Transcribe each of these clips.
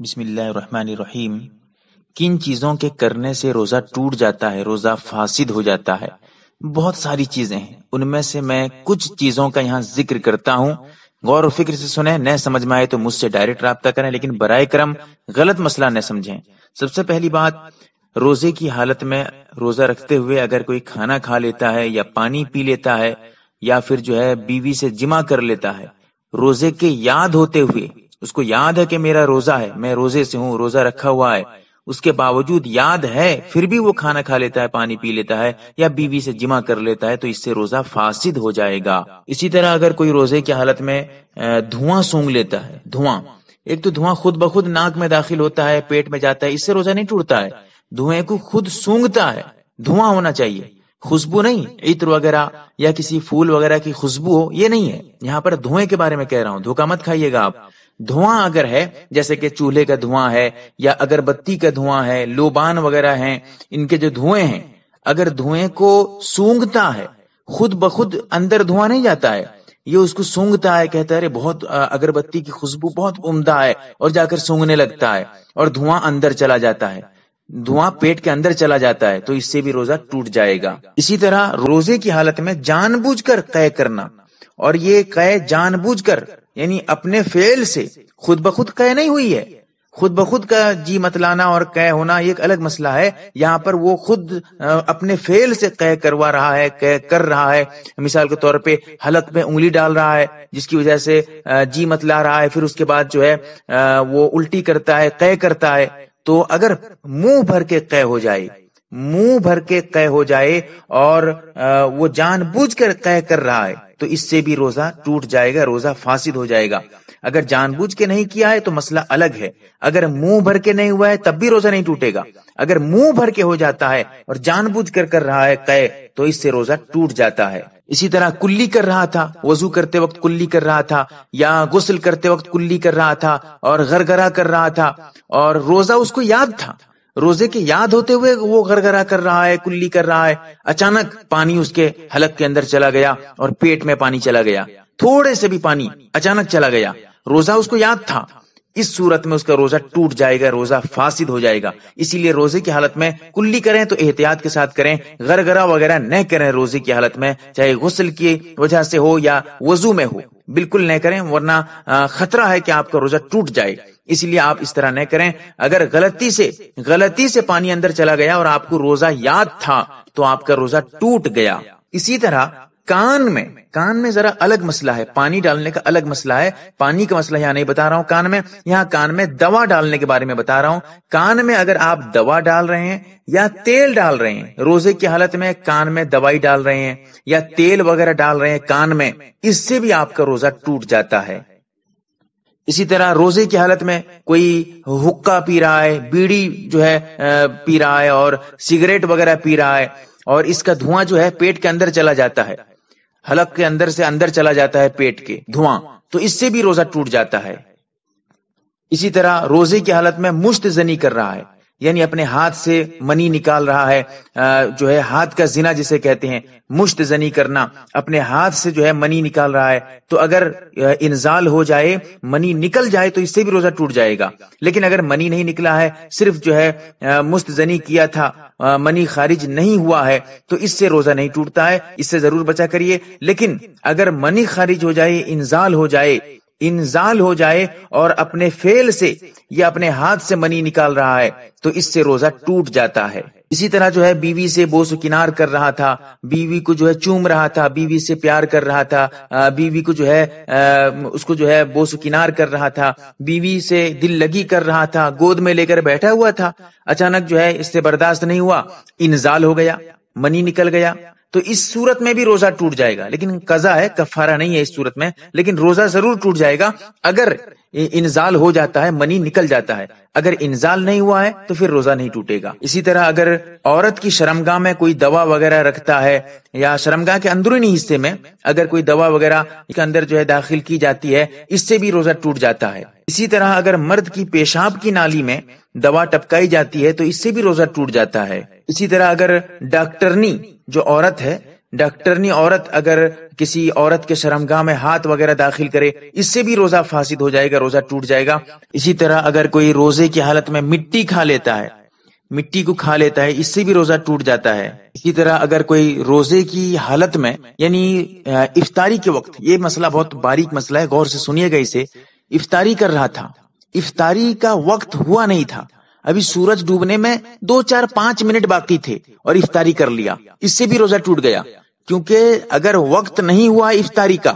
بسم اللہ الرحمن الرحیم۔ کن چیزوں کے کرنے سے روزہ ٹوٹ جاتا ہے، روزہ فاسد ہو جاتا ہے۔ بہت ساری چیزیں ہیں۔ ان میں سے میں کچھ چیزوں کا یہاں ذکر کرتا ہوں۔ غور و فکر سے سنیں نئے سمجھ میں آئے تو مجھ سے ڈائریکٹ رابطہ کریں، لیکن برائے کرم غلط مسئلہ نہ سمجھیں۔ سب سے پہلی بات، روزے کی حالت میں روزہ رکھتے ہوئے اگر کوئی کھانا کھا لیتا ہے یا پانی پی لیتا ہے یا پھر جو ہے بیوی سے جمع کر لیتا ہے، روزے کے یاد ہوتے ہوئے اس کو یاد ہے کہ میرا روزہ ہے، میں روزے سے ہوں، روزہ رکھا ہوا ہے۔ اس کے باوجود یاد ہے، پھر بھی وہ کھانا کھا لیتا ہے، پانی پی لیتا ہے یا بیوی سے جمع کر لیتا ہے تو اس سے روزہ فاسد ہو جائے گا۔ اسی طرح اگر کوئی روزے کی حالت میں دھواں سونگ لیتا ہے، دھواں۔ ایک تو دھواں خود بخود ناک میں داخل ہوتا ہے، پیٹ میں جاتا ہے، اس سے روزہ نہیں ٹوٹتا ہے۔ دھوئیں کو خود سونگتا ہے، دھواں ہونا چاہیے۔ خوشبو نہیں، عطر وغیرہ یا کسی پھول وغیرہ کی خوشبو ہو یہ نہیں ہے۔ یہاں پر دھوئیں کے بارے میں کہہ رہا ہوں دھوکا مت کھائیے گا آپ۔ دھواں اگر ہے، جیسے کہ چولہے کا دھواں ہے، یا اگر بتی کا دھواں ہے، لوبان وغیرہ ہیں، ان کے جو دھوئیں ہیں، اگر دھوئیں کو سونگتا ہے، خود بخود اندر دھواں نہیں جاتا ہے، یہ اس کو سونگتا ہے، کہتا ہے بہت اگربتی کی خوشبو بہت عمدہ ہے، اور جا کر سونگنے لگتا ہے، اور دھواں اندر چلا جاتا ہے۔ دھواں پیٹ کے اندر چلا جاتا ہے، تو اس سے بھی روزہ ٹوٹ جائے گا۔ اسی طرح روزے کی حالت میں جان بوجھ کر قے کرنا، اور یہ قے جان بوجھ کر یعنی اپنے فیل سے خود بخود قے نہیں ہوئی ہے۔ خود بخود کا جی متلانا اور قے ہونا یہ ایک الگ مسئلہ ہے۔ یہاں پر وہ خود اپنے فیل سے قے کروا رہا ہے، قے کر رہا ہے۔ مثال کے طور پہ حلق میں انگلی ڈال رہا ہے، جس کی وجہ سے جی متلا رہا ہے، پھر اس کے بعد جو ہے وہ الٹی کرتا ہے، قے کرتا ہے۔ تو اگر منہ بھر کے قے ہو جائے منہ بھر کے قے ہو جائے اور وہ جان بوجھ کر قے کر رہا ہے، تو اس سے بھی روزہ ٹوٹ جائے گا، روزہ فاسد ہو جائے گا۔ اگر جان بوجھ کے نہیں کیا ہے تو مسئلہ الگ ہے۔ اگر منہ بھر کے نہیں ہوا ہے تب بھی روزہ نہیں ٹوٹے گا۔ اگر منہ بھر کے ہو جاتا ہے اور جان بوجھ کر کر رہا ہے قے، تو اس سے روزہ ٹوٹ جاتا ہے۔ اسی طرح کلی کر رہا تھا، وضو کرتے وقت کلی کر رہا تھا، یا غسل کرتے وقت کلی کر رہا تھا اور گرگرا کر رہا تھا، اور روزہ اس کو یاد تھا۔ روزے کے یاد ہوتے ہوئے وہ گرگرا کر رہا ہے، کلی کر رہا ہے۔ اچانک پانی اس کے حلق کے اندر چلا گیا اور پیٹ میں پانی چلا گیا۔ تھوڑے سے بھی پانی اچانک چلا گیا۔ روزہ اس کو یاد تھا۔ اس صورت میں اس کا روزہ ٹوٹ جائے گا، روزہ فاسد ہو جائے گا۔ اسی لیے روزے کی حالت میں کلی کریں تو احتیاط کے ساتھ کریں گرگرا وغیرہ نہ کریں روزے کی حالت میں، چاہے غسل کی وجہ سے ہو یا وضو میں ہو۔ بالکل نہ کریں، ورنہ خطرہ ہے کہ آپ کا روزہ ٹوٹ جائے۔ اس لیے آپ اس طرح نہ کریں۔ اگر غلطی سے غلطی سے پانی اندر چلا گیا اور آپ کو روزہ یاد تھا، تو آپ کا روزہ ٹوٹ گیا۔ اسی طرح کان میں کان میں ذرا الگ مسئلہ ہے۔ پانی ڈالنے کا الگ مسئلہ ہے۔ پانی کا مسئلہ یہاں نہیں بتا رہا ہوں کان میں۔ یہاں کان میں دوا ڈالنے کے بارے میں بتا رہا ہوں۔ کان میں اگر آپ دوا ڈال رہے ہیں یا تیل ڈال رہے ہیں، روزے کی حالت میں کان میں دوائی ڈال رہے ہیں یا تیل وغیرہ ڈال رہے ہیں کان میں، اس سے بھی آپ کا روزہ ٹوٹ جاتا ہے۔ اسی طرح روزے کی حالت میں کوئی حکا پی رہا ہے، بیڑی جو ہے پی رہا ہے اور سگریٹ وغیرہ پی رہا ہے اور اس کا دھواں جو ہے پیٹ کے اندر چلا جاتا ہے۔ حلق کے اندر سے اندر چلا جاتا ہے پیٹ کے دھواں۔ تو اس سے بھی روزہ ٹوٹ جاتا ہے۔ اسی طرح روزے کی حالت میں مشت زنی کر رہا ہے۔ یعنی اپنے ہاتھ سے منی نکال رہا ہے جو ہے ہاتھ کا زنا جسے کہتے ہیں، مشت زنی کرنا، اپنے ہاتھ سے جو ہے منی نکال رہا ہے۔ تو اگر انزال ہو جائے، منی نکل جائے تو اس سے بھی روزہ ٹوٹ جائے گا۔ لیکن اگر منی نہیں نکلا ہے، صرف جو ہے مست زنی کیا تھا منی خارج نہیں ہوا ہے، تو اس سے روزہ نہیں ٹوٹتا ہے۔ اس سے ضرور بچا کریے۔ لیکن اگر منی خارج ہو جائے، انزال ہو جائے انزال ہو جائے اور اپنے فیل سے یا اپنے ہاتھ سے منی نکال رہا ہے، تو اس سے روزہ ٹوٹ جاتا ہے۔ اسی طرح جو ہے بیوی سے بوس و کنار کر رہا تھا، بیوی کو جو ہے چوم رہا تھا، بیوی سے پیار کر رہا تھا بیوی کو جو ہے اس کو جو ہے بوس و کنار کر رہا تھا، بیوی سے دل لگی کر رہا تھا، گود میں لے کر بیٹھا ہوا تھا۔ اچانک جو ہے اس سے برداشت نہیں ہوا، انزال ہو گیا، منی نکل گیا۔ تو اس صورت میں بھی روزہ ٹوٹ جائے گا۔ لیکن قضا ہے، کفارہ نہیں ہے اس صورت میں، لیکن روزہ ضرور ٹوٹ جائے گا۔ اگر انزال ہو جاتا ہے، منی نکل جاتا ہے۔ اگر انزال نہیں ہوا ہے، تو پھر روزہ نہیں ٹوٹے گا۔ اسی طرح اگر عورت کی شرمگاہ میں کوئی دوا وغیرہ رکھتا ہے، یا شرمگاہ کے اندرونی حصے میں اگر کوئی دوا وغیرہ کے اندر جو ہے داخل کی جاتی ہے، اس سے بھی روزہ ٹوٹ جاتا ہے۔ اسی طرح اگر مرد کی پیشاب کی نالی میں دوا ٹپکائی جاتی ہے تو اس سے بھی روزہ ٹوٹ جاتا ہے۔ اسی طرح اگر ڈاکٹرنی جو عورت ہے، ڈاکٹرنی عورت اگر کسی عورت کے شرمگاہ میں ہاتھ وغیرہ داخل کرے، اس سے بھی روزہ فاسد ہو جائے گا، روزہ ٹوٹ جائے گا۔ اسی طرح اگر کوئی روزے کی حالت میں مٹی کھا لیتا ہے، مٹی کو کھا لیتا ہے، اس سے بھی روزہ ٹوٹ جاتا ہے۔ اسی طرح اگر کوئی روزے کی حالت میں یعنی افطاری کے وقت، یہ مسئلہ بہت باریک مسئلہ ہے، غور سے سنیے گا اسے۔ افطاری کر رہا تھا۔ افطاری کا وقت ہوا نہیں تھا۔ ابھی سورج ڈوبنے میں دو چار پانچ منٹ باقی تھے اور افطاری کر لیا۔ اس سے بھی روزہ ٹوٹ گیا۔ کیونکہ اگر وقت نہیں ہوا افطاری کا،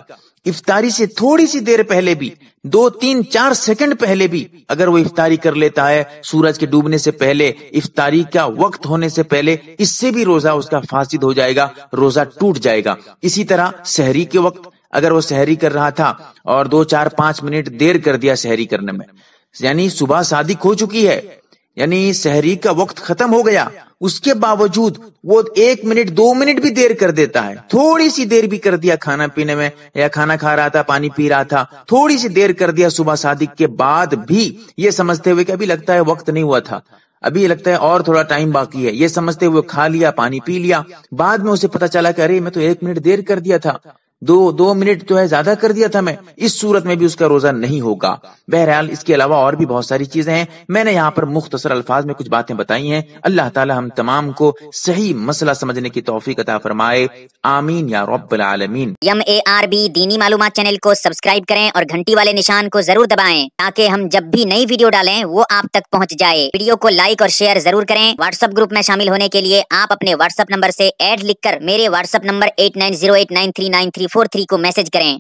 افطاری سے تھوڑی سی دیر پہلے بھی، دو، تین، چار سیکنڈ پہلے بھی اگر وہ افطاری کر لیتا ہے، سورج کے ڈوبنے سے پہلے، افطاری کا وقت ہونے سے پہلے، اس سے بھی روزہ اس کا فاسد ہو جائے گا، روزہ ٹوٹ جائے گا۔ اسی طرح سحری کے وقت اگر وہ سحری کر رہا تھا اور دو چار پانچ منٹ دیر کر دیا سحری کرنے میں۔ یعنی صبح صادق ہو چکی ہے۔ یعنی سحری کا وقت ختم ہو گیا۔ اس کے باوجود وہ ایک منٹ، دو منٹ بھی دیر کر دیتا ہے۔ تھوڑی سی دیر بھی کر دیا کھانا پینے میں یا کھانا کھا رہا تھا، پانی پی رہا تھا۔ تھوڑی سی دیر کر دیا صبح صادق کے بعد بھی یہ سمجھتے ہوئے کہ ابھی لگتا ہے وقت نہیں ہوا تھا۔ ابھی لگتا ہے اور تھوڑا ٹائم باقی ہے۔ یہ سمجھتے ہوئے کھا لیا، پانی پی لیا۔ بعد میں اسے پتا چلا کہ ارے، میں تو ایک منٹ دیر کر دیا تھا۔ دو دو منٹ تو ہے، زیادہ کر دیا تھا میں۔ اس صورت میں بھی اس کا روزہ نہیں ہوگا۔ بہرحال اس کے علاوہ اور بھی بہت ساری چیزیں ہیں۔ میں نے یہاں پر مختصر الفاظ میں کچھ باتیں بتائی ہیں۔ اللہ تعالی ہم تمام کو صحیح مسئلہ سمجھنے کی توفیق عطا فرمائے۔ آمین یا رب العالمین۔ یم اے آر بی دینی معلومات چینل کو سبسکرائب کریں اور گھنٹی والے نشان کو ضرور دبائیں تاکہ ہم جب بھی نئی ویڈیو ڈالیں وہ آپ تک پہنچ جائے۔ ویڈیو کو لائک اور شیئر ضرور کریں۔ واٹس ایپ گروپ میں شامل ہونے کے لیے آپ اپنے واٹس ایپ نمبر سے ایڈ لکھ کر میرے WhatsApp number eight nine zero eight nine three nine three four three کو میسج کریں۔